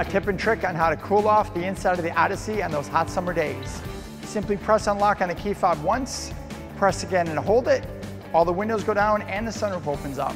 A tip and trick on how to cool off the inside of the Odyssey on those hot summer days. Simply press unlock on the key fob once, press again and hold it, all the windows go down and the sunroof opens up.